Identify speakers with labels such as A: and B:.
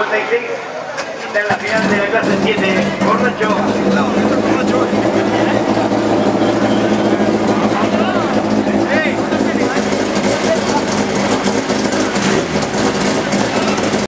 A: 66 está en la final de la clase 7 Cornacho